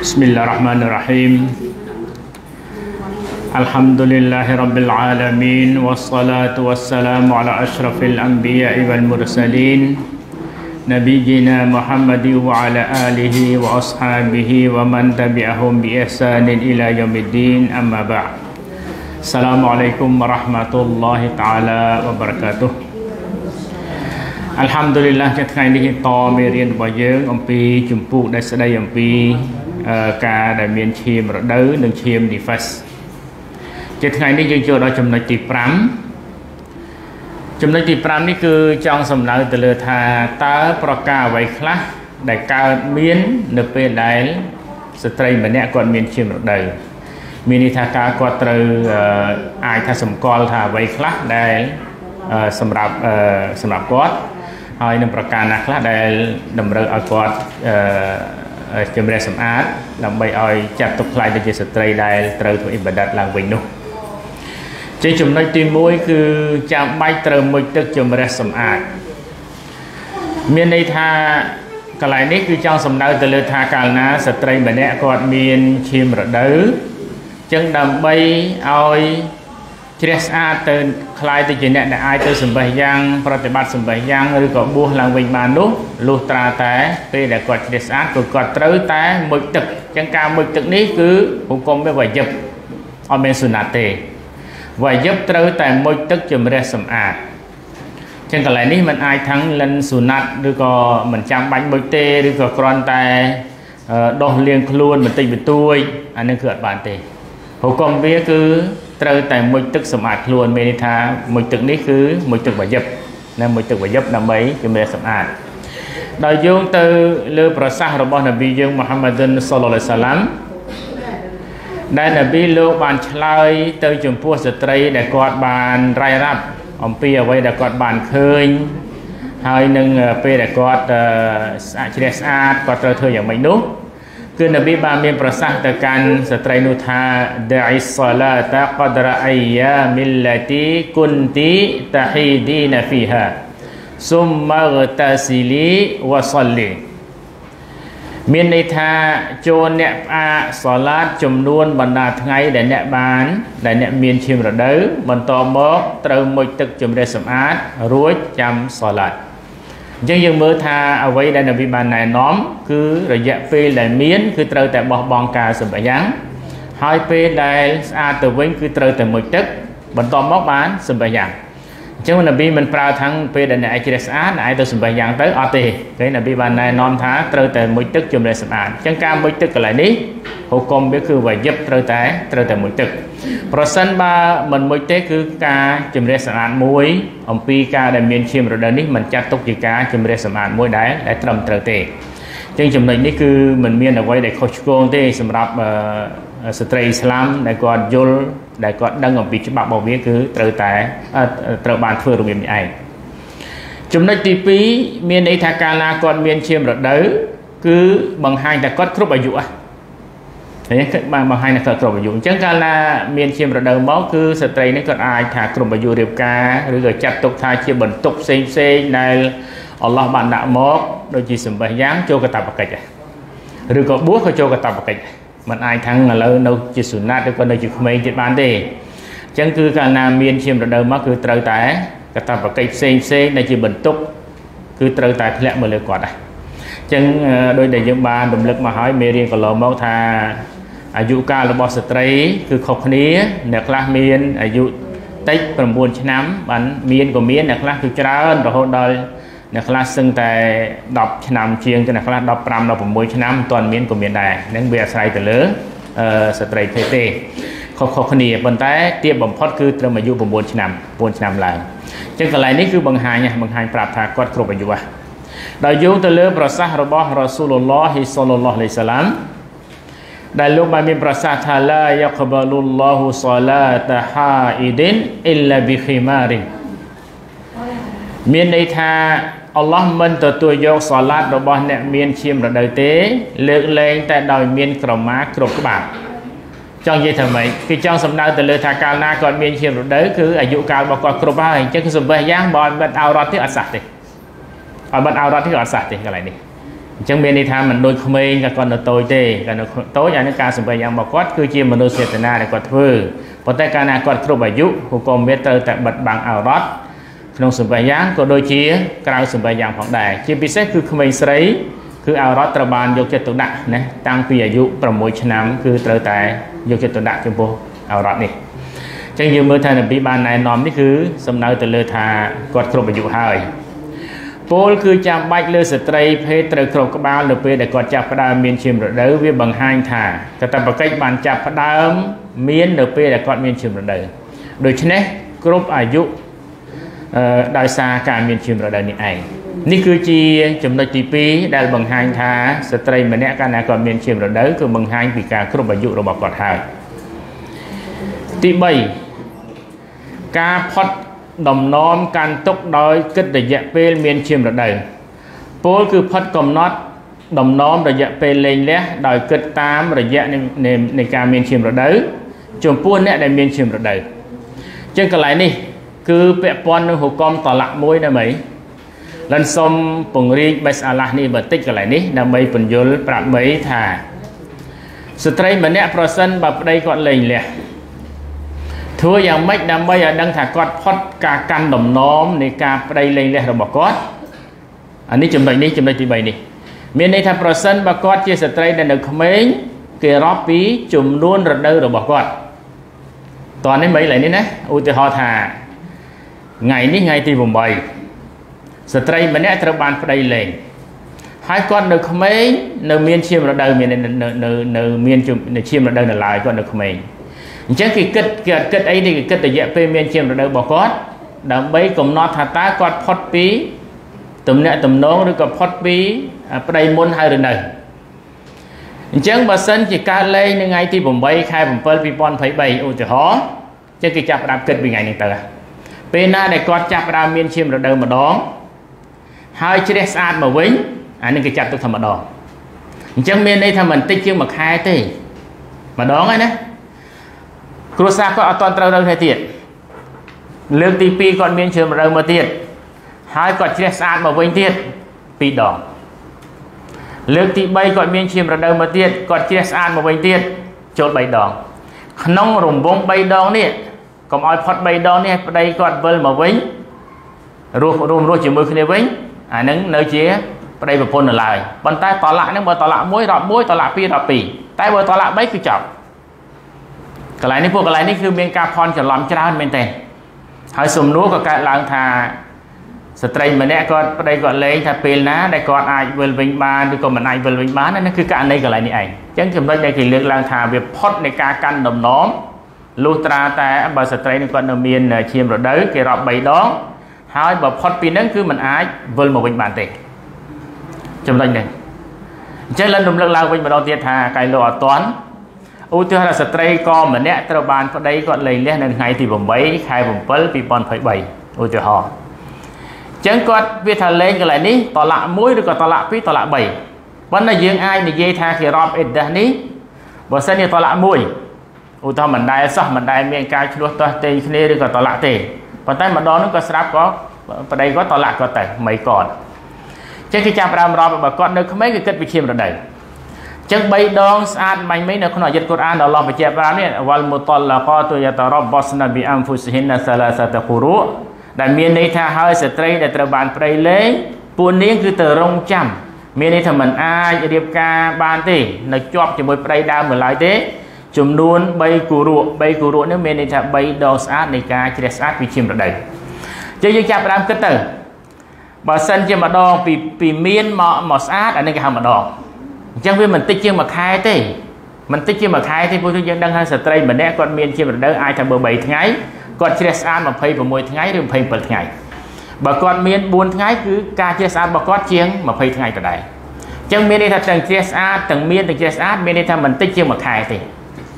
بسم الله الرحمن الرحيم الحمد لله رب العالمين والصلاة والسلام على أشرف الأنبياء والمرسلين نبينا محمد وعلى آله وأصحابه ومن تبعهم بإحسان إلى يوم الدين أما بعد السلام عليكم ورحمة الله تعالى وبركاته អល់ហាំឌុលីឡាជាថ្ងៃនេះតមេរៀនរបស់យើងអំពីចម្ពោះដែលស្ដីអំពី ការដែលមានឈាមរដូវនិងឈាម nifas ជាថ្ងៃនេះយើងចូលដល់ចំណុចទី5ចំណុចទី5នេះគឺចង់សំដៅទៅលើថាតើប្រការអ្វីខ្លះដែលកើតមាននៅពេលដែលស្ត្រីម្នាក់គាត់មានឈាមរដូវមានន័យថាការគាត់ត្រូវអាចថាសម្គាល់ថាអ្វីខ្លះដែលសម្រាប់សម្រាប់គាត់ហើយនឹងប្រការណាខ្លះដែលតម្រូវឲ្យគាត់អឺ ជំរះសម្អាតដើម្បីឲ្យចាត់ទុកខ្លាយទៅជាស្ត្រីដែលត្រូវធ្វើអ៊ីបាដាតឡើងវិញនោះជាចំណុចទី1គឺចាំបាច់ត្រូវមុជទឹកជំរះសម្អាតមានន័យថាកន្លែងនេះគឺចង់សំដៅទៅលើថាកាលណាស្ត្រីម្នាក់គាត់មានឈាមរដូវចឹងដើម្បីឲ្យ ជ្រះស្អាតទៅคล้ายទៅជាអ្នកដែលអាចទៅសម្បេះយ៉ាងប្រតិបត្តិសម្បេះយ៉ាងឬក៏បួសឡើងវិញបាននោះលុះត្រាតែពេលដែលគាត់ជ្រះស្អាតក៏គាត់ត្រូវតែមុជទឹកអញ្ចឹងការមុជទឹកនេះគឺហុគមវាវយិបអត់មានសុណាតទេវយិបត្រូវតែមុជទឹកជំរះសម្អាតចឹងកន្លែងនេះมันអាចថឹងលិនសុណាត់ឬក៏មិនចាំបាច់មុជទេឬក៏គ្រាន់តែដោះលាងខ្លួនបន្តិចបន្តួចអានេះគឺអត់បានទេហុគមវាគឺ ត្រូវតែមុជទឹកសម្អាតខ្លួនមានន័យថាមុជទឹកនេះគឺមុជទឹកវយិបណាមុជទឹកវយិបដើម្បីជំនះសម្អាតដោយយោងទៅលើប្រសាសន៍របស់នប៊ីយើងមូហាម៉ាឌិនសល្លឡោះសាឡាំដែលនប៊ីលោកបានឆ្លើយទៅចំពោះស្ត្រីដែលគាត់បានរាយរាប់អំពីអ្វីដែលគាត់បានឃើញហើយនឹងពេលដែលគាត់ស្អាតជ្រះស្អាតគាត់ត្រូវធ្វើយ៉ាងម៉េចនោះ គឺនប៊ីបានមានប្រសាសន៍ទៅកាន់ស្ត្រីនោះថាដៃសឡាតាកដរអាយ៉ាមិលឡាទីគុនទីតាហ៊ីឌីនហ្វីហាសុំម៉ាតាស៊ីលីវ៉ាសលីមានន័យថាចូលអ្នកផ្អាកសឡាតចំនួនបណ្ដាថ្ងៃដែលអ្នកបាន ដែលអ្នកមានឈាមរដូវបន្តមកត្រូវមុជទឹកជំរះសម្អាតរួចចាំសឡាត អញ្ចឹងយើងមើលថាអ្វីដែលនប៊ីបានណែនាំគឺរយៈពេលដែលមាន គឺត្រូវតែបោះបង់ការសម្បាយ៉ាងហើយពេលដែលស្អាតទៅវិញគឺត្រូវតែមុជទឹក បន្តមកបានសម្បាយ៉ាង អញ្ចឹងនប៊ីមិនប្រើថាំងពេលដែលអ្នកឯងជ្រះស្អាតអ្នកឯងទៅសម្បាយ៉ាងទៅអត់ទេគេនប៊ីបានណែនាំថាត្រូវតែមុជទឹកជំនះសម្អាតអញ្ចឹងការមុជទឹកកន្លែងនេះហុគមវាគឺវយិបត្រូវតែត្រូវតែមុជទឹកប្រសិនបើមិនមុជទេគឺការជំរះសម្អាតមួយ អំពីការដែលមានឈាមរដូវនេះមិនចាត់ទុកជាការជំរះសម្អាតមួយដែលដែលត្រឹមត្រូវទេអញ្ចឹងចំណុចនេះគឺមិនមានអ្វីដែលខុសឆ្គងទេសម្រាប់ ស្ត្រីអ៊ីស្លាមដែលគាត់យល់ដែលគាត់ដឹងអំពីច្បាប់របស់វាគឺត្រូវតែត្រូវបានធ្វើរបៀបនេះឯងចំណុចទី2មានន័យថាកាលណាគាត់មានឈាមរដូវគឺបង្ហាញតែគាត់គ្រប់អាយុហ៎នេះគឺបានបង្ហាញថាគាត់គ្រប់អាយុអញ្ចឹងកាលណាមានឈាមរដូវមកគឺស្ត្រីនេះគាត់អាចថាគ្រប់អាយុរៀបការឬក៏ចាត់ទុកថាជាបន្ទុកផ្សេងផ្សេងដែលអល់ឡោះបានដាក់មកដូចជាសម្បេះយ៉ាងចូលកតាបកិច្ចឬក៏បួសក៏ចូលកតាបកិច្ច มันអាចថាំងឥឡូវនៅជាសុណាត់ឬក៏នៅជាក្មេងទៀតបានទេអញ្ចឹងគឺកាលណាមានឈាមរដូវមកគឺត្រូវតែកតាបកិច្ចផ្សេងផ្សេងដែលជាបន្ទុកគឺត្រូវតែធ្លាក់មកលើគាត់ដែរអញ្ចឹងដោយដែលយើងបានរំលឹកមកហើយមេរៀនកន្លងមកថាអាយុកាលរបស់ស្ត្រី គឺខុសគ្នាអ្នកខ្លះមានអាយុតិច9ឆ្នាំបានមានក៏មានអ្នកខ្លះគឺច្រើនរហូតដល់ អ្នកខ្លះសឹងតែ10ឆ្នាំជាងទៅអ្នកខ្លះ15 16ឆ្នាំមិនទាន់មានក៏មានដែរហ្នឹងវាអាស្រ័យទៅលើស្ត្រីភេទទេខុសៗគ្នាប៉ុន្តែទៀបបំផុតគឺត្រឹមអាយុ9ឆ្នាំ9ឆ្នាំឡើងអញ្ចឹងកន្លែងនេះគឺបង្ហាញបង្ហាញប្រាប់ថាគាត់គ្រប់អាយុហ่ะដោយយោងទៅលើប្រសាសន៍របស់រ៉ាស៊ូលឡោះហ៊ីសល្លឡោះអាឡៃសាឡាមដែលលោកបានមានប្រសាសន៍ថាឡាយ៉ាកបាលុលឡោហ៊សឡាតហាអ៊ីឌិនអ៊ីឡាប៊ីឃីម៉ារិនមានន័យថា អល់ឡោះមិនទទួលយកសាឡាតរបស់អ្នកមានឈាមរដូវទេ លើកលែងតែដោយមានក្រមាគ្រប់ក្បាលចង់និយាយថាម៉េចគឺចង់សំដៅទៅលើថាកាលណាគាត់មានឈាមរដូវគឺអាយុកាលរបស់គាត់គ្រប់ហើយអញ្ចឹងគឺសំបេះយ៉ាងបើអត់បាត់អោរ៉ាត់ទេអត់សះទេអត់បាត់អោរ៉ាត់ទេអត់សះទេកន្លែងនេះអអញ្ចឹងមានន័យថាមិនដូចក្មេងក៏គាត់នៅតូចទេគាត់នៅតូចអានេះការសម្ដែងយ៉ាងរបស់គាត់គឺជាមនុស្សចេតនាដែលគាត់ធ្វើប៉ុន្តែកាលណាគាត់គ្រប់អាយុហុកុំវាត្រូវតែបិទបាំងអរត ក្នុងសម្ដែងយ៉ាងក៏ដូចជាក្រៅសម្ដែងយ៉ាងផងដែរជាពិសេសគឺក្មេងស្រីគឺអរតត្រូវបានយកចិត្តទុកដាក់ណាតាំងពីអាយុ6ឆ្នាំគឺត្រូវតែយកចិត្តទុកដាក់ចំពោះអរតនេះអញ្ចឹងយើងមើលថានប៊ីបានណែនាំនេះគឺសំដៅទៅលើថាគាត់គ្រប់អាយុហើយពលគឺចាំបាច់លើស្ត្រីភេទត្រូវគ្រប់ក្បាលនៅពេលដែលគាត់ចាប់ផ្ដើមមានឈាមរដូវវាបង្ហាញថាកតបកិច្ចបានចាប់ផ្ដើមមាននៅពេលដែលគាត់មានឈាមរដូវដូច្នេះគ្រប់អាយុអឺ ដោយសារការមានឈាមរដូវនេះឯងនេះគឺជាចំណុចទី2ដែលបង្ហាញថាស្ត្រីម្នាក់កាលណាគាត់មានឈាមរដូវគឺបង្ហាញពីការគ្រប់អាយុរបស់គាត់ហើយទី3ការផុតដំណំកាន់ទុកដោយគិតរយៈពេលមានឈាមរដូវពលគឺផុតកំណត់ដំណំរយៈពេលលេងលះដោយគិតតាមរយៈនៃការមានឈាមរដូវចំពោះអ្នកដែលមានឈាមរដូវអញ្ចឹងកន្លែងនេះ គឺពាក់ព័ន្ធនឹងហុកមតឡាក់មួយណាមីលិនសុំពង្រៀងបេសអាឡាស់នេះបន្តិចកន្លែងនេះដើម្បីពន្យល់ប្រាប់មីថាស្ត្រីម្នាក់ប្រសិនបើប្តីគាត់លែងលះធ្វើយ៉ាងម៉េចដើម្បីឲ្យដឹងថាគាត់ផុតការកាន់ដំណំនៃការប្តីលែងលះរបស់គាត់អានេះចំណុចនេះចំណុចទី3នេះមានន័យថាប្រសិនបើគាត់ជាស្ត្រីដែលនៅក្មេងគេរាប់ពីចំនួនរដូវរបស់គាត់តោះនេះមិនឡើយនេះណាឧទាហរណ៍ថា ថ្ងៃនេះថ្ងៃទី8ស្ត្រីម្នាក់ត្រូវបានប្តីលែងហើយគាត់នៅក្មេងនៅមានឈាមរដូវមាននៅនៅនៅមានឈាមរដូវនៅឡើយគាត់នៅក្មេងអញ្ចឹងគេគិតគេអត់គិតអីទេគេគិតរយៈពេលមានឈាមរដូវរបស់គាត់ដើម្បីកំណត់ថាតើគាត់ផុតពីទំនាក់ទំនងឬក៏ផុតពីប្តីមុនហើយឬនៅអញ្ចឹងបើសិនជាកើតលេងនៅថ្ងៃទី8ខែ7 2023ឧទាហរណ៍ចឹងគេចាប់ផ្ដើមគិតពីថ្ងៃនេះទៅ ពេលណាដែលគាត់ចាប់ផ្ដើមមានឈាមរដូវម្ដងហើយជ្រះស្អាតមកវិញអានេះគេចាត់ទុកថាម្ដងអញ្ចឹងមានន័យថាមិនតិចជាងមួយខែទេម្ដងហើយណាគ្រួសារគាត់អត់តន់ត្រូវរើទេទៀតលើកទី2គាត់មានឈាមរដូវមកទៀតហើយគាត់ជ្រះស្អាតមកវិញទៀត2ដងលើកទី3គាត់មានឈាមរដូវមកទៀតគាត់ជ្រះស្អាតមកវិញទៀតចូល3ដងក្នុងរង្វង់3ដងនេះ កុំឲ្យផុត3ដងនេះប្តីគាត់វិលមកវិញរស់រួមរស់ជាមួយគ្នាវិញអានឹងនៅជាប្តីប្រពន្ធនៅឡើយប៉ុន្តែតឡាក់ហ្នឹងបើតឡាក់1រាប់1តឡាក់2រាប់2តែបើតឡាក់3គឺចប់កន្លែងនេះពួកកន្លែងនេះគឺមានការផន់ច្រឡំច្រើនមែនទែនហើយសំណួរក៏កើតឡើងថាស្ត្រីម្នាក់គាត់ប្តីគាត់លេងថាពេលណាដែលគាត់អាចវិលវិញបានឬក៏មិនអាចវិលវិញបានហ្នឹងគឺករណីកន្លែងនេះឯងអញ្ចឹងចំណុចដែលគេលើកឡើងថាវាផុតនៃការកាន់ដំណំ លុះត្រាតែបើស្ត្រីនឹងគាត់នៅមានឈាមរដូវគេរាប់3ដងហើយបើផុតពីហ្នឹងគឺมันអាចវិលមកវិញបានទេចំណុចនេះអញ្ចឹងឡើងរំលឹកឡើងវិញម្ដងទៀតថាកៃលោអត់តន់ឧទាហរណ៍ស្ត្រីក៏ម្នាក់ត្រូវបានប្តីគាត់លែងលះនៅថ្ងៃទី8ខែ7 2023ឧទាហរណ៍អញ្ចឹងគាត់វាថាលែងកន្លែងនេះតឡាក់1ឬក៏តឡាក់2តឡាក់3ប៉ុន្តែយើងអាចនិយាយថាគេរាប់អេដាសនេះបើសិនជាតឡាក់1 ឧទាហរណ៍មិនដែលសោះមិនដែលមានការឆ្លោះតោះទេគ្នាឬក៏តឡាក់ទេប៉ុន្តែម្ដងនោះក៏ស្រាប់ក៏ប្តីគាត់តឡាក់គាត់ទៅមិនគាត់ចឹងគេចាប់ផ្ដើមរាប់បើគាត់នៅក្មេងគេគិតវិឈាមរដូវចឹង3ដងស្អាតមាញ់មិញនៅក្នុងអាយ៉ាតកូរ៉ានដល់អល់ឡោះបញ្ជាក់ប្រាប់នេះវលមុតលកតយតរបស្នប៊ីអមហ្វុសិនសាឡាសាតគូរុដែលមានន័យថាហើយស្ត្រីដែលត្រូវបានប្រៃលែងពួកនាងគឺទៅរងចាំមានន័យថាมันអាចរៀបការបានទេនៅជាប់ជាមួយប្តីដើមម្ល៉េះទេ ចំនួន3គូរុ3គូរុនេះមានន័យថា3ដងស្អាតនៃការជ្រះស្អាតពីឈាមរដូវចឹងយើងចាប់ផ្ដើមគិតទៅបើសិនជាម្ដងពីពីមានមកមកស្អាតអានេះគេហៅម្ដងអញ្ចឹងវាមិនតិចជាងមួយខែទេមិនតិចជាមួយខែទេព្រោះយើងដឹងថាស្ត្រីម្នាក់គាត់មានជារដូវអាចថាបើ3ថ្ងៃគាត់ជ្រះស្អាត26ថ្ងៃឬ27ថ្ងៃបើគាត់មាន4ថ្ងៃគឺការជ្រះស្អាតរបស់គាត់ជាង20ថ្ងៃដដែលអញ្ចឹងមានន័យថាទាំងជ្រះស្អាតទាំងមានទាំងជ្រះស្អាតមានន័យថាមិនតិចជាងមួយខែទេ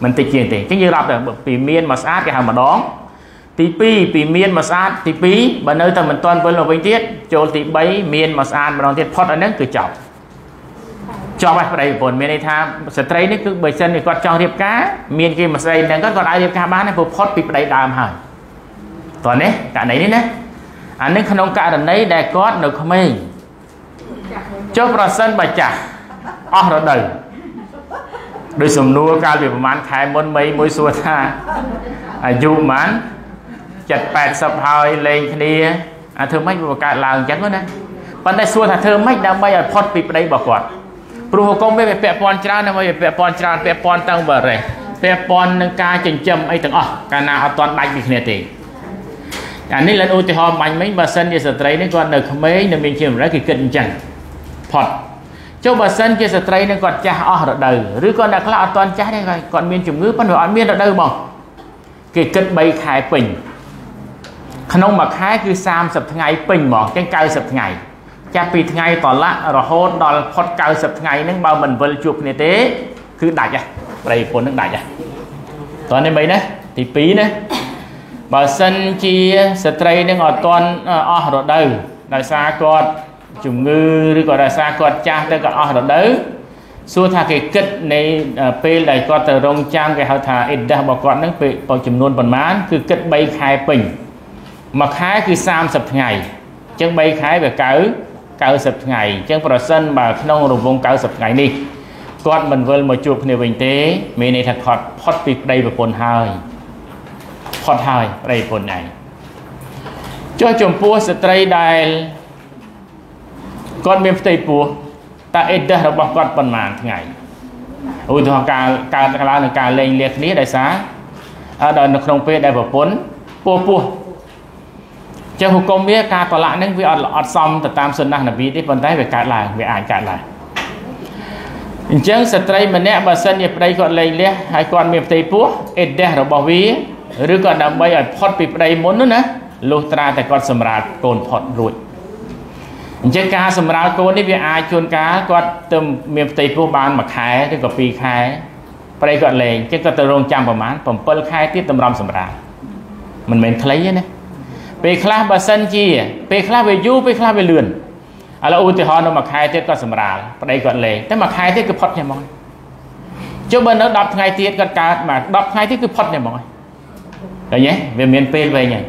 មិនតិចជាងទេអញ្ចឹងយើងរាប់ទៅពីមានមកស្អាតគេហៅម្ដងទី2ពីមានមកស្អាតទី2បើនៅតែមិនទាន់វិលមកវិញទៀតចូលទី3មានមកស្អាតម្ដងទៀតផុតអាហ្នឹងគឺចប់ជាប់ហើយប្តីប្រពន្ធមានន័យថាស្ត្រីនេះគឺបើសិនជាគាត់ចង់រៀបការមានគេមួយស្រីហ្នឹងគាត់គាត់អាចរៀបការបានព្រោះផុតពីប្តីដើមហើយតោះនេះករណីនេះណាអានេះក្នុងករណីដែលគាត់នៅក្មេងចុះប្រសិនបើចាស់អស់រដូវ ដោយសំណួរកាលពីប្រហែលខែមុនមីមួយសួរថាអាយុប៉ុន្មាន7 80ហើយលេងគ្នាអាធ្វើម៉េចវាកើតឡើងអញ្ចឹងណាប៉ុន្តែសួរថាធ្វើម៉េចដើម្បីឲ្យផុតពីប្តីរបស់គាត់ព្រោះហុកុំវាពាក់ព័ន្ធច្រើនដើម្បីពាក់ព័ន្ធច្រើនពាក់ព័ន្ធទាំងបរិសពាក់ព័ន្ធនឹងការចិញ្ចឹមអីទាំងអស់កាលណាអត់ទាន់ដាច់ពីគ្នាទេអានេះលិនឧទាហរណ៍បាញ់មិញបើសិនជាស្ត្រីនេះគាត់នៅក្មេងនៅមានជាម្រេចគេគិតអញ្ចឹងផុត ចុះបើសិនជាស្ត្រីនឹងគាត់ចាស់អស់រដូវឬក៏អ្នកខ្លះអត់ទាន់ចាស់ទេគាត់មានជំងឺប៉ុន្តែអត់មានរដូវហ្មងគេគិត3ខែពេញក្នុងមួយខែគឺ30ថ្ងៃពេញហ្មងចឹង90ថ្ងៃចាប់ពីថ្ងៃតឡាក់រហូតដល់ផុត90ថ្ងៃហ្នឹងបើមិនវិលជួបគ្នាទេ គឺដាច់ហ៎ប្រិយពុនហ្នឹងដាច់ហ៎តោះនេះមិនណាទី2ណាបើសិនជាស្ត្រីនឹងអត់ទាន់អស់រដូវដោយសារគាត់ ជំងឺឬក៏ដោយសារគាត់ចាស់ទៅគាត់អស់រដូវសួរថាគេគិតនៃពេលដែលគាត់ទៅរងចាំគេហៅថាអ៊ីដាស់របស់គាត់ហ្នឹងពេលចំនួនប៉ុន្មានគឺគិត3ខែពេញមួយខែគឺ30ថ្ងៃអញ្ចឹង3ខែវា9 90ថ្ងៃអញ្ចឹងប្រសិនបើក្នុងរង្វង់90ថ្ងៃនេះគាត់មិនវិលមកជួបគ្នាវិញទេមានន័យថាគាត់ផុតពីប្តីប្រពន្ធហើយផុតហើយប្តីប្រពន្ធឯងចុះចំពោះស្ត្រីដែល គាត់មានផ្ទៃពោះតើអេដេសរបស់គាត់ប៉ុន្មានថ្ងៃឧទាហរណ៍ការកើតឡើងនឹងការលេងលះគ្នាដោយសារដល់នៅក្នុងពេលដែលប្រពន្ធពោះពោះចឹងហុគុំវាការតឡាក់ហ្នឹងវាអត់អត់សមទៅតាមសុណាស់នប៊ីទេប៉ុន្តែវាកើតឡើងវាអាចកើតឡើងអញ្ចឹងស្ត្រីម្នាក់បើសិនជាប្តីគាត់លែងលះហើយគាត់មានផ្ទៃពោះអេដេសរបស់វាឬក៏ដើម្បីឲ្យផុតពីប្តីមុននោះណាលុះត្រាតែគាត់សម្រាប់កូនផុតរួច អញ្ចឹងការសម្រាលកូននេះវាអាចជួនកាលគាត់ទៅមានផ្ទៃពោះបានមួយខែឬក៏2ខែប្តីគាត់លែងអញ្ចឹងគាត់ទៅរងចាំប្រហែល7ខែទៀតតម្រាំសម្រាលមិនមែនខ្លីទេណាពេលខ្លះបើសិនជាពេលខ្លះវាយូរពេលខ្លះវាលឿនឥឡូវឧទាហរណ៍នៅមួយខែទៀតគាត់សម្រាលប្តីគាត់លេងតែមួយខែទៀតគឺផុតតែហ្មងចុះបើនៅ10ថ្ងៃទៀតគាត់កើតមក10ថ្ងៃទៀតគឺផុតតែហ្មងឃើញទេវាមានពេលវែងហើយ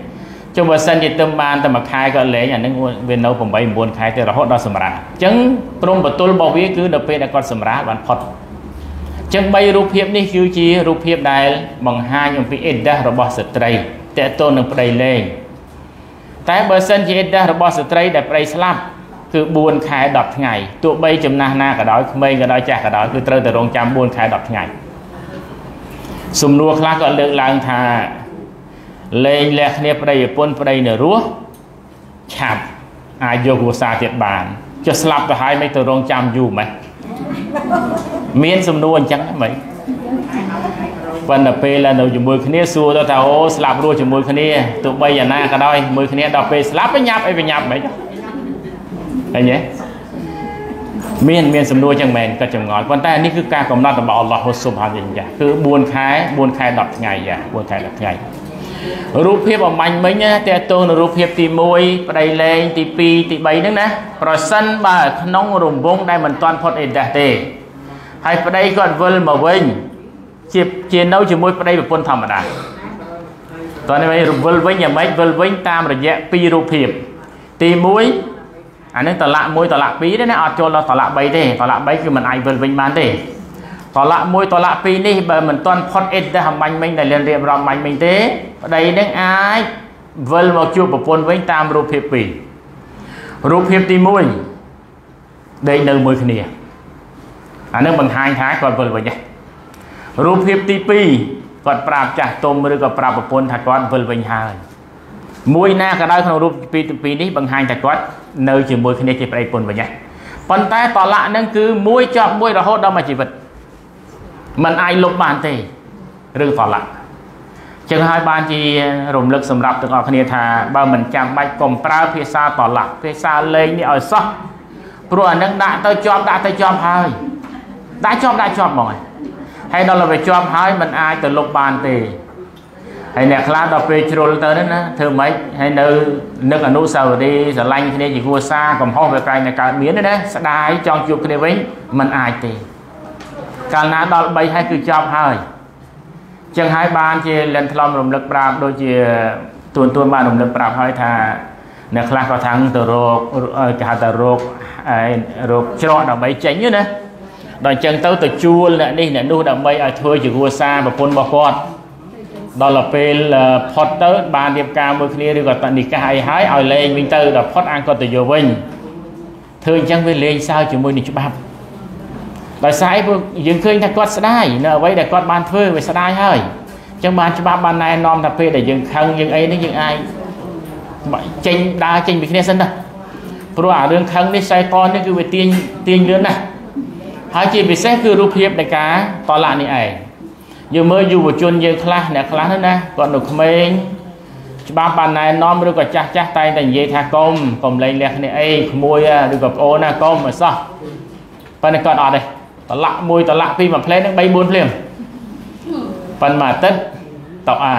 ចុះបើសិនជាទឹមបានតែមួយខែគាត់លេងអានឹងវានៅ8 9ខែទៅរហូតដល់សម្រាលអញ្ចឹងព្រមបតុលរបស់វាគឺនៅពេលដែលគាត់សម្រាលបានផុតអញ្ចឹង3រូបភាពនេះគឺជារូបភាពដែលបង្ហាញអំពីអេដាសរបស់ស្ត្រីតើតូននឹងប្តីលេងតែបើសិនជាអ៊ីដាសរបស់ស្ត្រីដែលប្តីស្លាប់គឺ4ខែ10ថ្ងៃទោះបីចំណាស់ណាក៏ដោយក្មេងក៏ដោយចាស់ក៏ដោយគឺត្រូវតែរងចាំ4ខែ10ថ្ងៃសំណួរខ្លះក៏លើកឡើងថា លេងលះគ្នាប្តីប្រពន្ធប្តីនៅរស់ឆាប់អាចយកគ្រួសារទៀតបានចុះស្លាប់ទៅហើយមិនទៅរងចាំយូរម៉េចមានសំណួរអញ្ចឹងហ្មងប៉ុន្តែពេលនៅជាមួយគ្នាសួរទៅថាអូស្លាប់រស់ជាមួយគ្នាទោះបីយ៉ាងណាក៏ដោយមួយគ្នាដល់ពេលស្លាប់បញ្ញាប់អីបញ្ញាប់មិនឃើញទេមានមានសំណួរចឹងមែនក៏ចម្ងល់ប៉ុន្តែនេះគឺការកំណត់របស់អល់ឡោះស៊ុបហានយ៉ាគឺ4ខែ4ខែ10ថ្ងៃយ៉ា4ខែ10ថ្ងៃ រូបភាពអំបញ្ញមិញតើតើនៅរូបភាពទី1ប្តីលែងទី2ទី3ហ្នឹងណាប្រសិនបើក្នុងរង្វង់ដែលមិនទាន់ផុតអេដាស់ទេហើយប្តីគាត់វិលមកវិញជាជានៅជាមួយប្តីប្រពន្ធធម្មតាតើនេះវិលវិញយ៉ាងម៉េចវិលវិញតាមរយៈពីររូបភាពទី1អានេះតឡាក់1តឡាក់2ទេណាអត់ចូលដល់តឡាក់3ទេតឡាក់3គឺមិនអាចវិលវិញបានទេ តឡាក់1តឡាក់2នេះបើមិនទាន់ផុតអ៊ីតទេអំបញ្ញមិញដែលលៀនរៀបរាប់បាញ់មិញទេប្តីនឹងអាចវិលមកជួបប្រពន្ធវិញតាមរូបភាព2រូបភាពទី1ដេកនៅមួយគ្នាអានឹងបង្ហាញថាគាត់វិលវិញហ្នឹងរូបភាពទី2គាត់ប្រាប់ចាស់ទុំឬក៏ប្រាប់ប្រពន្ធថាគាត់វិលវិញហើយមួយណាក៏ដោយក្នុងរូបពីរទី2នេះបង្ហាញថាគាត់នៅជាមួយគ្នាជាប្តីប្រពន្ធវិញហ្នឹងប៉ុន្តែតឡាក់ហ្នឹងគឺមួយជាប់មួយរហូតដល់មួយជីវិត มันអាចលុបបានទេរឿងតឡាក់ចឹងហើយបានជារំលឹកសម្រាប់ទាំងអស់គ្នាថាបើមិនចាំបាច់កុំប្រើភាសាតឡាក់ភាសាលេងនេះឲ្យសោះព្រោះអានឹងដាក់ទៅជាប់ដាក់ទៅជាប់ហើយដាក់ជាប់ដាក់ជាប់ហ្មងហើយហើយដល់ទៅជាប់ហើយมันអាចទៅលុបបានទេហើយអ្នកខ្លះដល់ពេលជ្រុលទៅហ្នឹងណាធ្វើម៉េចហើយនៅនឹកអនុសាវរីយ៍ស្រឡាញ់គ្នាជាគ្រួសារកំហុសវាក្រែងតែកើតមានណាស្ដាយចង់ជួបគ្នាវិញมันអាចទេ កាលណាដល់3ហើយគឺចប់ហើយចឹងហើយបានជាលិនថ្លំរំលឹកប្រាប់ដូចជាទួនទួនបានរំលឹកប្រាប់ហើយថាអ្នកខ្លះក៏ថាងទៅរកគេហៅថារោគរោគច្រកដើម្បីចេញណាដល់អញ្ចឹងទៅទៅជួលអ្នកនេះអ្នកនោះដើម្បីឲ្យធ្វើជាគ្រួសារប្រពន្ធរបស់គាត់ដល់ទៅពេលផុតទៅបានរៀបការមួយគ្នាឬក៏តនិកាសអីហើយឲ្យលេងវិញទៅដល់ផុតអានគាត់ទៅយកវិញធ្វើអញ្ចឹងវាលេងសើជាមួយនឹងច្បាប់ ដោយសារពួកយើងឃើញថាគាត់ស្ដាយនៅអ្វីដែលគាត់បានធ្វើវាស្ដាយហើយអញ្ចឹងបានច្បាប់បានណែនាំថាពេលដែលយើងខឹងយើងអីនេះយើងអាចចេញដើរចេញពីគ្នាសិនណាព្រោះអារឿងខឹងនេះខ្សែកនេះគឺវាទាញទាញលឿនណាស់ហើយជាពិសេសគឺរូបភាពនៃការតឡាក់នេះឯងយើងមើលយុវជនយើងខ្លះអ្នកខ្លះហ្នឹងណាគាត់នៅក្មេងច្បាប់បានណែនាំឬក៏ចាស់ចាស់តែងតែនិយាយថាកុំកុំលែងលះគ្នាអីក្មួយឬក៏ប្អូនណាកុំអីសោះប៉ុន្តែគាត់អត់ទេ តឡាក់មួយតឡាក់ពីរមួយផ្លេហ្នឹង3 4ភ្លាមប៉ុន្តែមួយអាទិត្យតោអា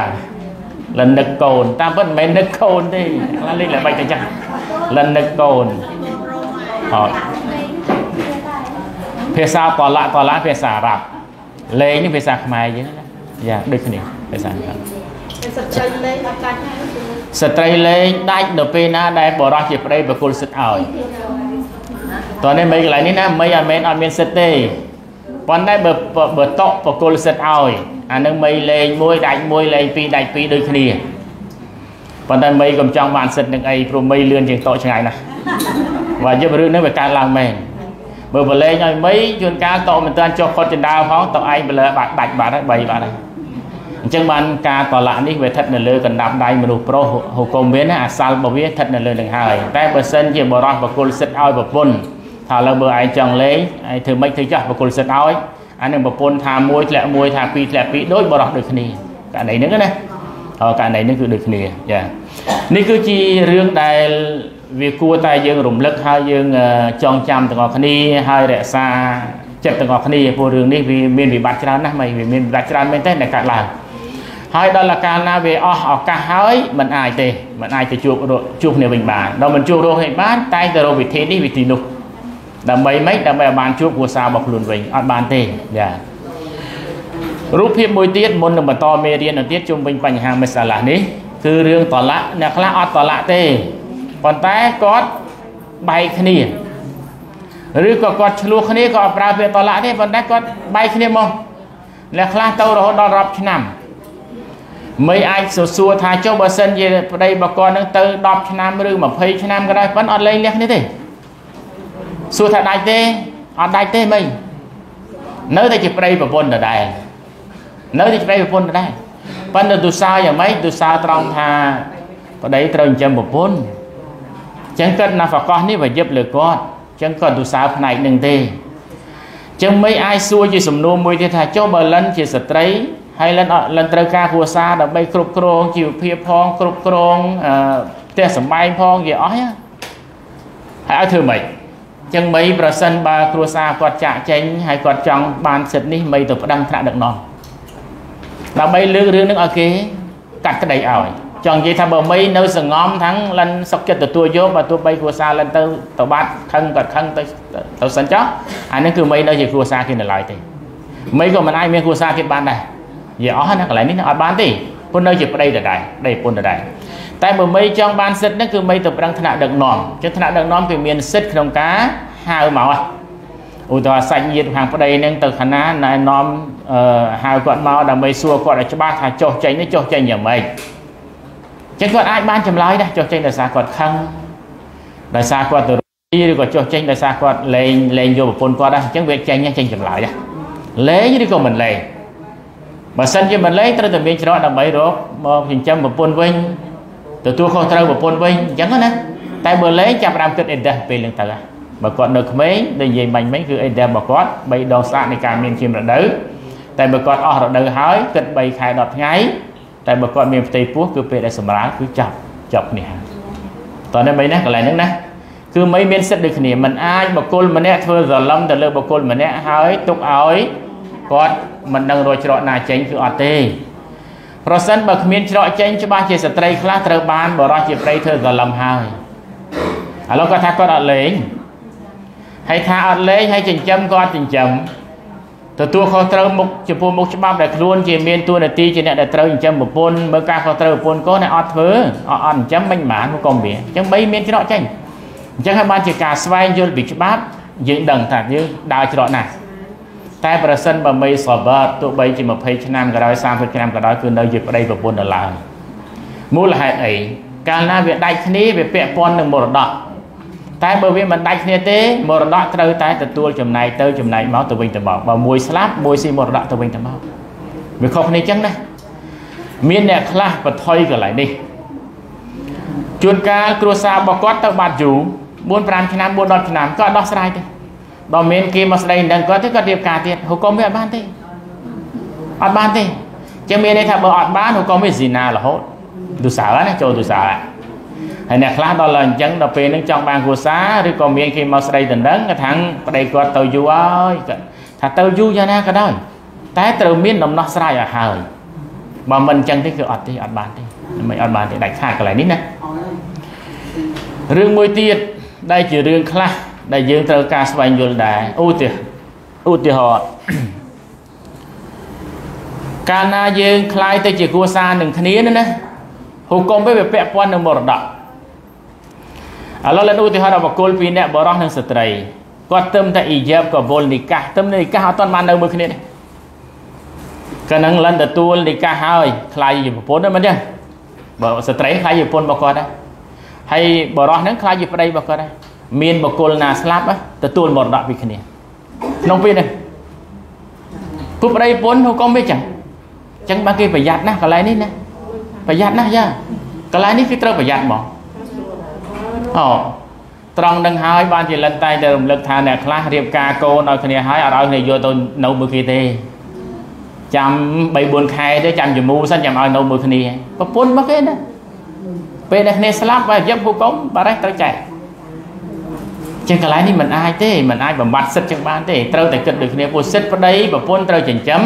លនឹកកូនតាមពិតមិនមែននឹកកូនទេខ្លះលេងល្បិចទៅចឹងលនឹកកូនអត់ភាសាតឡាក់តឡាក់ភាសាអារ៉ាប់លេងនេះភាសាខ្មែរយើងណាយ៉ាដូចគ្នាភាសាខ្មែរស្ត្រីលេងអត់កាច់ស្ត្រីលេងដាច់នៅពេលណាដែលបរោះជាប្តីបកុលសិទ្ធឲ្យ តោះនេះមិនកន្លែងនេះណាមិនអត់មែនអត់មានសិទ្ធទេប៉ុន្តែបើបើតក់បកុលសិទ្ធឲ្យអានឹងមីលេងមួយដាច់មួយលេងពីរដាច់ពីរដូចគ្នាប៉ុន្តែមីកុំចង់បានសិទ្ធនឹងអីព្រោះមីលឿនជាងតក់ឆ្ងាយណាស់បើយករឿងនេះវាកើតឡើងមែនបើបលេងឲ្យមីជួនកាលតមិនទាន់ចុះផុតចិណ្ដាលផងតឯងបលើបាត់ដាច់បាត់ហើយបីបាត់ហើយអញ្ចឹងបានការតឡាក់នេះវាស្ថិតនៅលើកណ្ដាប់ដៃមនុស្សប្រុសហុគមមានអាសាល់របស់វាស្ថិតនៅលើនឹងហើយតែបើសិនជាបរោះបកុលសិទ្ធឲ្យប្រពន្ធ ថាឥឡូវបើឯងចង់លេងឯងធ្វើម៉េចធ្វើចាស់បកុលសិទ្ធឲ្យអានឹងប្រពន្ធថាមួយធ្លាក់មួយថាពីរធ្លាក់ពីរដូចបរោះដូចគ្នាករណីហ្នឹងណាករណីហ្នឹងគឺដូចគ្នាចានេះគឺជារឿងដែលវាគួរតែយើងរំលឹកហើយយើងចងចាំទាំងអស់គ្នាហើយរក្សាចិត្តទាំងអស់គ្នាព្រោះរឿងនេះវាមានវិបត្តិច្រើនណាស់មិនវាមានវិបត្តិច្រើនមែនទេដែលកើតឡើងហើយដល់កាលណាវាអស់ឱកាសហើយมันអាចទេมันអាចទៅជួបជួបគ្នាវិញបានដល់មិនជួបរកគ្នាបានតែទៅរកវិធីនេះវិធីនោះ ដើម្បីម៉េចដើម្បីឲ្យបានជួបគ្រួសាររបស់ខ្លួនវិញអត់បានទេចារូបភាពមួយទៀតមុននឹងបន្តមេរៀនទៅទៀតជុំវិញបញ្ហាមេសាឡានេះគឺរឿងតឡាក់អ្នកខ្លះអត់តឡាក់ទេប៉ុន្តែគាត់បែកគ្នាឬក៏គាត់ឆ្លោះគ្នាក៏អត់ប្រើពាក្យតឡាក់ទេប៉ុន្តែគាត់បែកគ្នាមកអ្នកខ្លះទៅរហូតដល់10ឆ្នាំមិនអាចសួរថាចុះបើសិនជាប្តីបកកនឹងទៅ10ឆ្នាំឬ20ឆ្នាំក៏ដោយប៉ុន្តែអត់លែងលះគ្នាទេ សួរថាដាច់ទេអត់ដាច់ទេមិននៅតែជាប្តីប្រពន្ធដដែលនៅតែជាប្តីប្រពន្ធដដែលប៉ុន្តែទុសោយ៉ាងម៉េចទុសោត្រង់ថាប្តីត្រូវចិញ្ចឹមប្រពន្ធចឹងគាត់ណាហ្វកោះនេះវាយឹបលើគាត់ចឹងគាត់ទុសោផ្នែកនឹងទេចឹងមិនអាចសួរជាសំណួរមួយទៀតថាចុះបើលិនជាស្ត្រីហើយលិនលិនត្រូវការគ្រួសារដើម្បីគ្រប់គ្រងជីវភាពផងគ្រប់គ្រងផ្ទះសម្បែងផងវាអស់ហើយឲ្យធ្វើម៉េច ចឹងមីប្រសិនបើគ្រួសារគាត់ចាក់ចេញហើយគាត់ចង់បានសិទ្ធនេះមីទៅប្តឹងថ្នាក់ដឹកនាំដើម្បីលើករឿងនឹងឲ្យគេកាត់ក្តីឲ្យចង់និយាយថាបើមីនៅសងំថាំងលិនសុកចិត្តទទួលយកបើទោះបីគ្រួសារលិនទៅទៅបាត់ខឹងគាត់ខឹងទៅទៅសិនចុះអានេះគឺមីនៅជាគ្រួសារគេនៅឡើយទេមីក៏មិនអាចមានគ្រួសារគេបានដែរនិយាយអស់ណាកន្លែងនេះអត់បានទេពុននៅជាប្តីដដែលប្តីពុនដដែល តែបើមីចង់បានសិទ្ធហ្នឹងគឺមីទៅប្រឹងថ្នាក់ដឹកនាំចឹងថ្នាក់ដឹកនាំគឺមានសិទ្ធក្នុងការហៅមកឧទាហរណ៍សាច់ញាតិខាងប្តីហ្នឹងទៅខាងណាណែនាំហៅគាត់មកដើម្បីសួរគាត់ឲ្យច្បាស់ថាចុះចេញនេះចុះចេញយ៉ាងម៉េចចឹងគាត់អាចបានចម្លើយដែរចុះចេញដោយសារគាត់ខឹងដោយសារគាត់ទៅឬក៏ចុះចេញដោយសារគាត់លេងលេងយកប្រពន្ធគាត់ដែរអញ្ចឹងវាចេញចេញចម្លើយដែរលេងឬក៏មិនលេងបើសិនជាមិនលេងត្រូវតែមានច្រកដើម្បីរកមកចិញ្ចឹមប្រពន្ធវិញ ទទួលខុសត្រូវប្រពន្ធវិញអញ្ចឹងណាតែបើលេងចាប់ដើមគិតអីដែរពេលហ្នឹងទៅបើគាត់នៅក្មេងដូចនិយាយមិញមិញគឺអីដែររបស់គាត់3ដងស្អាតនៃការមានជារដូវតែបើគាត់អស់រដូវហើយគិត3ខែ10ថ្ងៃតែបើគាត់មានផ្ទៃពោះគឺពេលដែលសម្រាលគឺចាប់ចាប់គ្នាតោះនេះមិញណាកន្លែងហ្នឹងណាគឺមិនមានសិទ្ធិដូចគ្នាมันអាចបកគលម្នាក់ធ្វើសលឹមទៅលើបកគលម្នាក់ហើយទុកឲ្យគាត់មិនដឹងរកច្រកណាចេញគឺអត់ទេ ប្រសិនបើគ្មានច្រកចេញច្បាស់ជាស្ត្រីខ្លះត្រូវបានបរោះជាប្តីធ្វើសលឹមហើយឥឡូវគាត់ថាគាត់អត់លេងហើយថាអត់លេងហើយចិញ្ចឹមគាត់ចិញ្ចឹមទទួលខុសត្រូវមុខចំពោះមុខច្បាប់ដែលខ្លួនជាមានតួនាទីជាអ្នកដែលត្រូវចិញ្ចឹមប្រពន្ធមើលការខុសត្រូវប្រពន្ធកូនតែអត់ធ្វើអត់អត់ចិញ្ចឹមមិនបានក៏មានអញ្ចឹងបីមានច្រកចេញអញ្ចឹងហើយបានជាការស្វែងយល់ពីច្បាប់យើងដឹងថាយើងដើរច្រកណាស់ តែប្រសិនបើមិនសបតទោះបីជា20ឆ្នាំក៏ដោយ30ឆ្នាំក៏ដោយគឺនៅជាប្តីប្រពន្ធដល់ឡើយមូលហេតុអីកាលណាវាដាច់គ្នាវាពាក់ព័ន្ធនឹងមរតកតែបើវាមិនដាច់គ្នាទេមរតកត្រូវតែទទួលចំណែកទៅចំណែកមកទៅវិញទៅមកបើមួយស្លាប់មួយស៊ីមរតកទៅវិញទៅមកវាខុសគ្នាអញ្ចឹងណាមានអ្នកខ្លះបថុយកន្លែងនេះជួនកាលគ្រួសាររបស់គាត់ទៅបាត់យូរ4 5ឆ្នាំ4 10ឆ្នាំក៏ដោះស្រាយទេ ដល់មានគេមកស្ដីនឹងគាត់ទេគាត់រៀបការទៀតហុកុំវាអត់បានទេអត់បានទេចឹងមានន័យថាបើអត់បានហុកុំវាស៊ីណារហូតទុសាណាចូលទុសាហើយអ្នកខ្លះដល់ឡើងអញ្ចឹងដល់ពេលហ្នឹងចង់បានគ្រួសារឬក៏មានគេមកស្ដីដណ្ដឹងគាត់ថាប្តីគាត់ទៅយូរហើយគាត់ថាទៅយូរយ៉ាងណាក៏ដោយតែត្រូវមានដំណោះស្រាយឲ្យហើយបើមិនអញ្ចឹងទេគឺអត់ទេអត់បានទេមិនអត់បានទេដាច់ខាតកន្លែងនេះណារឿងមួយទៀតដែលជារឿងខ្លះ ដែលយើងត្រូវការស្វែងយល់ដែរឧទាឧទាហរណ៍កាលណាយើងคล้ายទៅជាគ្រួសារនឹងគ្នាណាហុគមវាពាក់ព័ន្ធនឹងមរតកឥឡូវលើឧទាហរណ៍របស់គុលពីរអ្នកបរោះនិងស្ត្រីគាត់ទឹមតែអ៊ីយ៉ាបក៏វល់នីកាសទឹមនីកាសអត់ទាន់បាននៅមួយគ្នាទេកាលហ្នឹងលិនទទួលនីកាសហើយខ្លាយជាប្រពន្ធហ្នឹងមិនទេបើស្ត្រីខ្លាយជាប្រពន្ធរបស់គាត់ដែរហើយបរោះហ្នឹងខ្លាយជាប្តីរបស់គាត់ដែរ មានបុគ្គលណាស្លាប់ទទួលមរតកពីគ្នាក្នុងពេលនេះពុកប្តីប្រពន្ធហុកុំវាចឹងចឹងបើគេប្រយ័ត្នណាកន្លែងនេះណាប្រយ័ត្នណាស់យ៉ាកន្លែងនេះគឺត្រូវប្រយ័ត្នហ្មងអូត្រង់នឹងហើយបានជាលិនតែងតែរំលឹកថាអ្នកខ្លះរៀបការកូនឲ្យគ្នាហើយអត់ឲ្យគ្នាយកទៅនៅមួយគេទេចាំ3 4ខែទេចាំជំូសិនចាំឲ្យនៅមួយគ្នាប្រពន្ធមកគេណាពេលដែលគ្នាស្លាប់បើយឹបហូកុំបារេះត្រូវចែក ចឹងកន្លែងនេះមិនអាចទេមិនអាចបំបត្តិសិទ្ធចឹងបានទេត្រូវតែគិតដូចគ្នាពួកសិទ្ធប្តីប្រពន្ធត្រូវចិញ្ចឹម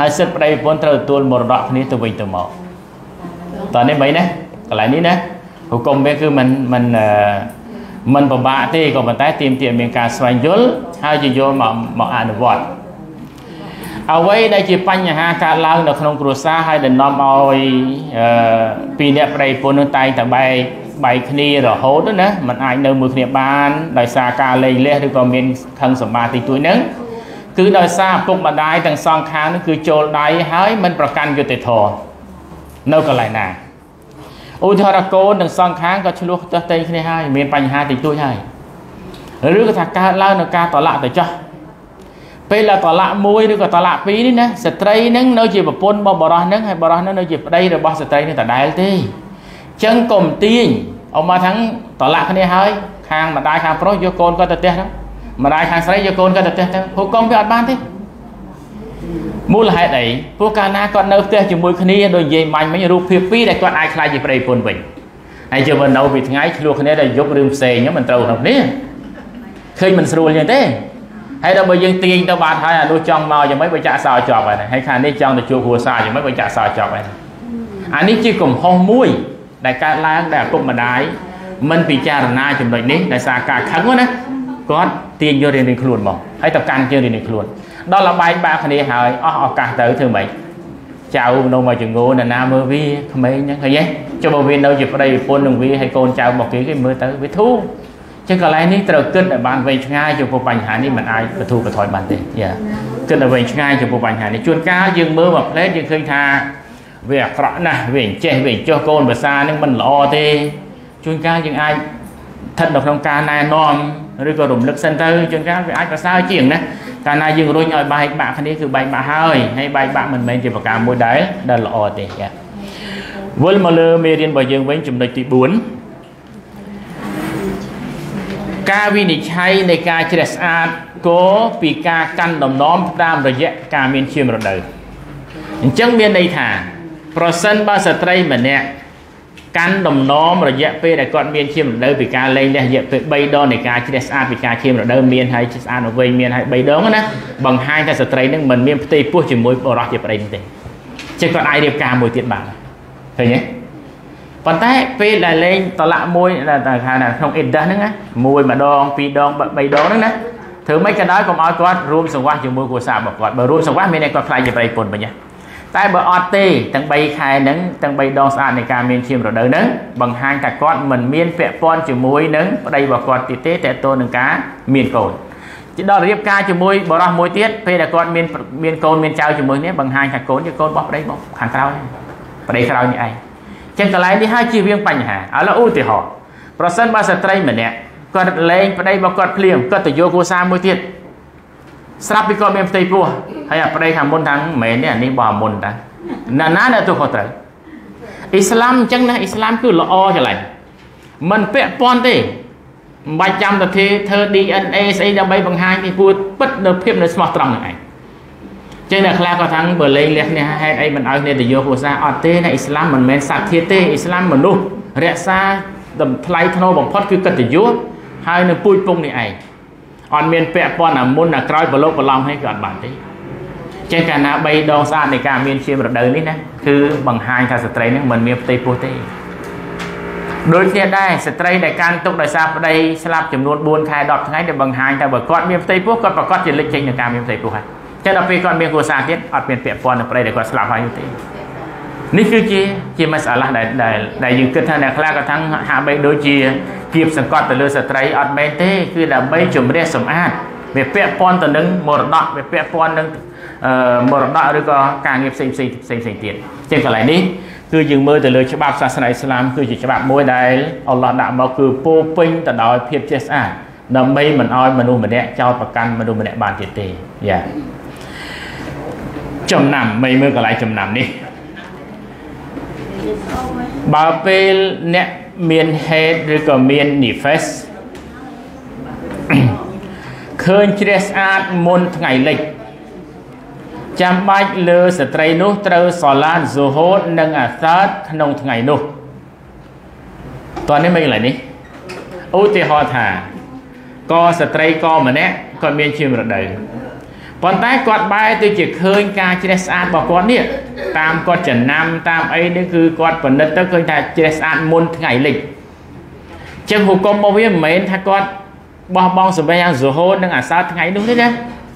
ហើយសិទ្ធប្តីប្រពន្ធត្រូវទទួលមរតកគ្នាទៅវិញទៅមកតើនេះមិនណាកន្លែងនេះណាហុគមវាគឺមិនមិនមិនពិបាកទេក៏ប៉ុន្តែទាមទារមានការស្វែងយល់ហើយជាយកមកមកអនុវត្តអ្វីដែលជាបញ្ហាកើតឡើងនៅក្នុងគ្រួសារហើយដែលនាំឲ្យពីអ្នកប្តីប្រពន្ធនឹងតែងតែបែក បែកគ្នារហូតណាมันអាចនៅមួយគ្នាបានដោយសារការលេងលះឬក៏មានខឹងសម្បាទីទួយហ្នឹងគឺដោយសារពុកម្ដាយទាំងសងខាងនោះគឺចូលដៃហើយមិនប្រកាន់យុត្តិធម៌នៅកន្លែងណាឧទាហរណ៍កូនទាំងសងខាងក៏ឆ្លោះទើសតែគ្នាហើយមានបញ្ហាតិចតួចហើយឬក៏ថាកើតឡើងនៅការតឡាក់ទៅចោះពេលតឡាក់មួយឬក៏តឡាក់ពីរនេះណាស្ត្រីនឹងនៅជាប្រពន្ធរបស់បរោះនឹងហើយបរោះនឹងនៅជាប្តីរបស់ស្ត្រីនឹងដដែលទេ ចឹងកុំទាញអមមកថាំងតឡាក់គ្នាហើយខាងម្ដាយខាងប្រុសយកកូនគាត់ទៅផ្ទះទៅម្ដាយខាងស្រីយកកូនគាត់ទៅផ្ទះទៅហុកកុំវាអត់បានទេមូលហេតុអីព្រោះកាលណាគាត់នៅផ្ទះជាមួយគ្នាដូចនិយាយមាញ់មិញរូបភាពពីរដែលគាត់អាចខ្លាចជាប្តីប្រពន្ធវិញហើយជិះមកនៅពីថ្ងៃឆ្លោះគ្នាដែលយប់រឿងផ្សេងហ្នឹងមិនត្រូវក្នុងគ្នាឃើញមិនស្រួលយ៉ាងទេហើយដល់បើយើងទាញទៅបាត់ហើយអានោះចង់មកយ៉ាងម៉េចបើចាក់សោចប់ហើយហើយខាងនេះចង់ទៅជួបគ្រួសារយ៉ាងម៉េចបើចាក់សោចប់ហើយអានេះជាកំហុសមួយ ដែលកើតឡើងដែលឪពុកម្ដាយមិនពិចារណាចំណុចនេះដោយសារការខឹងណាគាត់ទាញយករៀនរៀនខ្លួនមកហើយទៅកាន់ជើងរៀនរៀនខ្លួនដល់លបែកបាក់គ្នាហើយអស់ឱកាសទៅធ្វើម៉េចចៅនៅមកចងោណាណាមើលវាក្មេងហ្នឹងឃើញទេចុះបើវានៅជាប្តីប្រពន្ធនឹងវាហើយកូនចៅរបស់គេគេមើលទៅវាធូរចឹងកន្លែងនេះត្រូវគិតឲ្យបានវែងឆ្ងាយចំពោះបញ្ហានេះមិនអាចបទូបថយបានទេយ៉ាគិតឲ្យវែងឆ្ងាយចំពោះបញ្ហានេះជួនកាលយើងមើលមកផ្លែតយើងឃើញថា វាអាក្រក់ណាស់វាអញ្ចេះវាអញ្ចោះកូនភាសានឹងមិនល្អទេជួនកាលយើងអាចស្ថិតនៅក្នុងការណែនាំឬក៏រំលឹកសិនទៅជួនកាលវាអាចប្រសើរជាងណាកាលណាយើងរុញឲ្យបែកបាក់គ្នាគឺបែកបាក់ហើយហើយបែកបាក់មិនមែនជាប្រការមួយដែលដែលល្អទេចាវិលមកលើមេរៀនរបស់យើងវិញចំណុចទី4ការវិនិច្ឆ័យនៃការជ្រះស្អាតគោពីការកាន់ដំណំតាមរយៈការមានឈាមរដូវអញ្ចឹងមានន័យថា ប្រសិនបើស្ត្រីម្នាក់កាន់ដំណមរយៈពេលដែលគាត់មានឈាមរដូវពីការលែងលះរយៈពេល3ដងនៃការជ្រះស្អាតពីការឈាមរដូវមានហើយស្អាតមកវិញមានហើយ3ដងណាបង្ហាញថាស្ត្រីនឹងមិនមានផ្ទៃពោះជាមួយបរិសុទ្ធជាប្តីទេចេះគាត់អាចរៀបការមួយទៀតបានឃើញទេប៉ុន្តែពេលដែលលេងតឡាក់មួយតែថាក្នុងអ៊ីដាសហ្នឹងណាមួយម្ដងពីរដង3ដងហ្នឹងណាធ្វើម៉េចក៏ដោយកុំឲ្យគាត់រួមសង្វាស់ជាមួយគ្រួសាររបស់គាត់បើរួមសង្វាស់មានតែគាត់ខ្លាចជាប្រៃពុនវិញ តែបើអត់ទេទាំង3ខែហ្នឹងទាំង3ដងស្អាតនៃការមានឈាមរដូវហ្នឹងបង្ហាញថាគាត់មិនមានពាក់ព័ន្ធជាមួយនឹងប្តីរបស់គាត់ទៀតទេតើតើនឹងការមានកូនដល់រៀបការជាមួយបរិះមួយទៀតពេលដែលគាត់មានមានកូនមានចៅជាមួយនេះបង្ហាញថាកូនជាកូនរបស់ប្តីរបស់ខាងក្រោយប្តីក្រោយនេះឯងចឹងកន្លែងនេះហើយជារៀងបញ្ហាឥឡូវឧទាហរណ៍ប្រសិនបើស្ត្រីម្នាក់គាត់លែងប្តីរបស់គាត់ភ្លាមគាត់ទៅយកគ្រួសារមួយទៀត ស្រាប់ពីគាត់មានផ្ទៃពោះហើយអាប្តីខាងមុនថាមិនមែនទេអានេះបោះមុនតាណាណានៅទូខុសត្រូវអ៊ីស្លាមអញ្ចឹងណាអ៊ីស្លាមគឺល្អច្រឡែងមិនពាក់ព័ន្ធទេមិនបាច់ចាំទៅធ្វើ DNA ស្អីដើម្បីបង្ហាញពីពួតពិតនៅភាពនៅស្មោះត្រង់ហ្នឹងឯងចឹងអ្នកខ្លះក៏ថាបើលេងលះនេះហេតុអីមិនឲ្យគ្នាទៅយកគ្រួសារអត់ទេណាអ៊ីស្លាមមិនមែនសត្វធាតទេអ៊ីស្លាមមនុស្សរក្សាតម្ថ្លៃធ្នូបំផុតគឺកិត្តិយសហើយនៅពូជពងនេះឯង អត់មានពាក់ព័ន្ធអាមុនអាក្រោយប្រឡូកប្រឡំឲ្យគឺអត់បានទេចឹងកាលណា3ដងស្អាតនៃការមានជារដូវនេះណាគឺបង្ហាញថាស្ត្រីនឹងមិនមានផ្ទៃពោះទេដូចគ្នាដែរស្ត្រីដែលកាន់ទុកដោយសារប្តីស្លាប់ចំនួន4ខែ10ថ្ងៃដែលបង្ហាញថាបើគាត់មានផ្ទៃពោះគាត់ប្រកាសជាលេចចេញនឹងការមានផ្ទៃពោះហើយចឹងដល់ពេលគាត់មានគ្រួសារទៀតអត់មានពាក់ព័ន្ធនឹងប្តីដែលគាត់ស្លាប់ហើយទេ នេះគឺជាជាមសាឡាដែលដែលដែលយើងគិតថាអ្នកខ្លះក៏ថាហាក់បីដូចជាគៀបសង្កត់ទៅលើស្ត្រីអត់មែនទេគឺដើម្បីជំរះសម្អាតវាពាក់ព័ន្ធទៅនឹងមរតកវាពាក់ព័ន្ធនឹងមរតកឬក៏ការងារផ្សេងផ្សេងផ្សេងផ្សេងទៀតជាងកន្លែងនេះគឺយើងមើលទៅលើច្បាប់សាសនាអ៊ីស្លាមគឺជាច្បាប់មួយដែលអល់ឡោះដាក់មកគឺពោពេញទៅដោយភាពចេះស្អាតដើម្បីមិនឲ្យមនុស្សម្នាក់ចោទប្រកាន់មនុស្សម្នាក់បានទៀតទេយ៉ាចំណាំមិនមើលកន្លែងចំណាំនេះ បើពេលអ្នកមានហេតុឬក៏មាន nifas ឃើញជ្រះស្អាតមុនថ្ងៃលិចចាំបាច់លើស្ត្រីនោះត្រូវសឡាតហ្សូហូតនិងអាសាតក្នុងថ្ងៃនោះតើនេះមិនកន្លែងនេះឧទាហរណ៍ថាកស្ត្រីកម្នាក់គាត់មានជាមរដូវ ប៉ុន្តែគាត់បែរទៅជាឃើញការជ្រះស្អាតរបស់គាត់នេះតាមគាត់ចំណាំតាមអីនេះគឺគាត់ពិនិត្យទៅឃើញថាជ្រះស្អាតមុនថ្ងៃលិចចឹងហុគមរបស់វាមិនមែនថាគាត់បោះបង់សម្ប័យយ៉ាងរហូតនឹងអាសាថ្ងៃនោះទេណា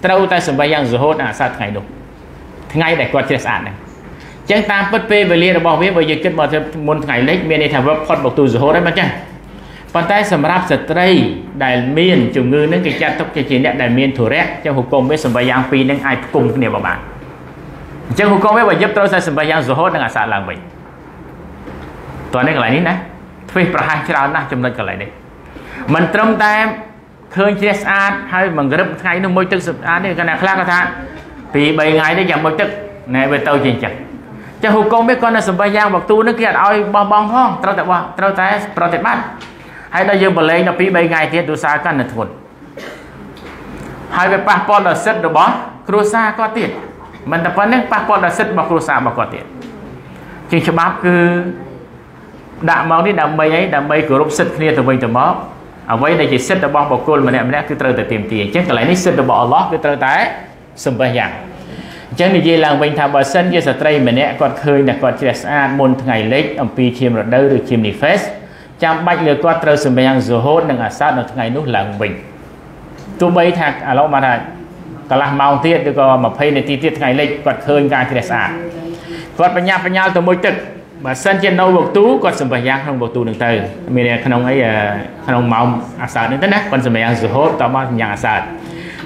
ត្រូវតែសម្ប័យយ៉ាងរហូតនឹងអាសាថ្ងៃនោះថ្ងៃដែលគាត់ជ្រះស្អាតហ្នឹងចឹងតាមពិតពេលវេលារបស់វាបើយើងគិតមកមុនថ្ងៃលិចមានន័យថាវាផុតមកទូរហូតហើយមិនចឹង ប៉ុន្តែសម្រាប់ស្ត្រីដែលមានជំងឺនឹងគេចាត់ទុកជាអ្នកដែលមានធុរៈចឹងហុគមវាសម្ប័យយ៉ាងពីរនឹងអាចផ្គុំគ្នាមកបានអញ្ចឹងហុគមវាបើយឹបត្រូវតែសម្ប័យយ៉ាងរហូតនឹងអាសាឡើងវិញតើនេះកន្លែងនេះណាធ្វើប្រហែលច្រើនណាស់ចំណុចកន្លែងនេះមិនត្រឹមតែឃើញជ្រះស្អាតហើយមួយក្រឹបថ្ងៃនោះមួយទឹកស្អាតនេះគណៈខ្លះគាត់ថាពី3ថ្ងៃនេះយ៉ាងមួយទឹកណែវាទៅជាអញ្ចឹងចាហុគមវាគាត់នៅសម្ប័យយ៉ាងវកទូនេះគេអត់ឲ្យបោះបង់ផងត្រូវតែបោះត្រូវតែប្រតិបត្តិ ហើយដល់យើងបលែងដល់2 3ថ្ងៃទៀតទូសារកាន់តែធ្ងន់ហើយវាប៉ះពាល់ដល់សិទ្ធិរបស់គ្រួសារគាត់ទៀតមិនតែប៉ុណ្្នឹងប៉ះពាល់ដល់សិទ្ធិរបស់គ្រួសាររបស់គាត់ទៀតជាងច្បាប់គឺដាក់មកនេះដើម្បីអីដើម្បីគោរពសិទ្ធិគ្នាទៅវិញទៅមកអ្វីដែលជាសិទ្ធិរបស់បុគ្គលម្នាក់ម្នាក់គឺត្រូវតែទៀមទាអញ្ចឹងកន្លែងនេះសិទ្ធិរបស់អល់ឡោះគឺត្រូវតែសម្បះយ៉ាងអញ្ចឹងនិយាយឡើងវិញថាបើសិនជាស្ត្រីម្នាក់គាត់ឃើញថាគាត់ជ្រះស្អាតមុនថ្ងៃលិចអំពីឈាមរដូវឬឈាមនីហ្វេស ចាំបាច់លើគាត់ត្រូវសម្បះយ៉ាងហ្សូហូតនិងអាសាតនៅថ្ងៃនោះឡើងវិញទោះបីថាឥឡូវមកថាកន្លះម៉ោងទៀតឬក៏20នាទីទៀតថ្ងៃលិចគាត់ឃើញការជ្រះស្អាតគាត់បញ្ញាបញ្ញាលទៅមួយទឹកបើសិនជានៅវកទូគាត់សម្បះយ៉ាងក្នុងវកទូនឹងទៅមានក្នុងអីក្នុងម៉ោងអាសាតនេះទៅណាគាត់សម្បះយ៉ាងហ្សូហូតតមកយ៉ាងអាសាត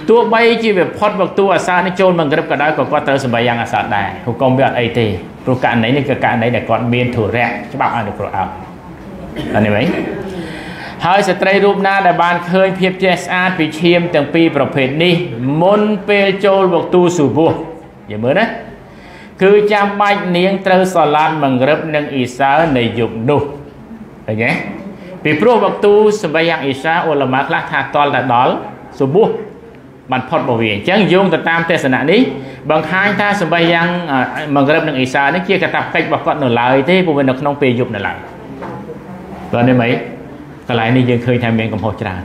ទោះបីជាវាផុតវកទូអាសានេះចូលមកក្រឹបក៏ដោយក៏គាត់ត្រូវសម្បៃយ៉ាងអាសាដែរហុកុំវាអត់អីទេព្រោះករណីនេះគឺករណីដែលគាត់មានធុរៈច្បាប់អនុគ្រោះអត់ អានេះវិញហើយស្ត្រីរូបណាដែលបានឃើញភាពចេះស្អាតពីឈាមទាំងពីរប្រភេទនេះ មុនពេលចូលវកទូសុបុះយើងមើលណាគឺចាំបាច់នាងត្រូវសឡាត់មង្រឹបនិងអ៊ីសានៅយប់នោះឃើញទេពីព្រោះវកទូសម្បៃយ៉ាងអ៊ីសាអ៊ុលម៉ាខ្លះថាតល់តែដល់សុបុះបានផុតរបស់វាអញ្ចឹងយោងទៅតាមទេសនៈនេះបង្ហាញថាសម្ប័យយ៉ាងមង្រឹបនិងអ៊ីសានេះជាកតាបកិច្ចរបស់គាត់នៅឡើយទេព្រោះវានៅក្នុងពេលយប់នៅឡើយ បាទនេះមិនកន្លែងនេះយើងឃើញថាមានកំហុសច្រើន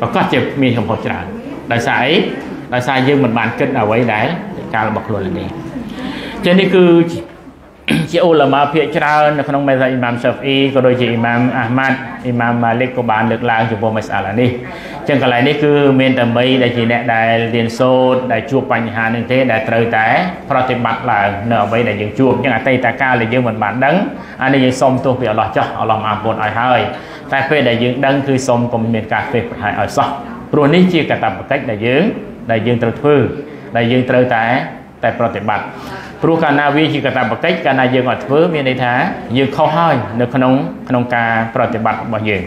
ប្រកាសជាមានកំហុសច្រើនដោយសារអីដោយសារយើងមិនបានគិតអ្វីដែលការរបស់ខ្លួននេះចឹងនេះគឺ ជាអ៊ូឡាម៉ាភាគច្រើននៅក្នុងមេសាអ៊ីម៉ាមសាហ្វអ៊ីក៏ដូចជាអ៊ីម៉ាមអាហ្មាត់អ៊ីម៉ាមម៉ាលិកក៏បានលើកឡើងចំពោះមេសាឡានេះអញ្ចឹងកន្លែងនេះគឺមានតែមីដែលជាអ្នកដែលរៀនសូត្រដែលជួបបញ្ហានឹងទេដែលត្រូវតែប្រតិបត្តិឡើងនៅអ្វីដែលយើងជួបអញ្ចឹងអតីតកាលដែលយើងមិនបានដឹងអានេះយើងសុំទោសពីអល់ឡោះចោះអល់ឡោះអាប់នឲ្យហើយតែពេលដែលយើងដឹងគឺសុំកុំមានការពេះប្រហែលឲ្យសោះព្រោះនេះជាកាតព្វកិច្ចដែលយើងដែលយើងត្រូវធ្វើដែលយើងត្រូវតែតែប្រតិបត្តិ ព្រោះកាលណាវាជាកតាបកិច្ចកាលណាយើងអត់ធ្វើមានន័យថាយើងខុសហើយនៅក្នុងក្នុងការប្រតិបត្តិរបស់យើង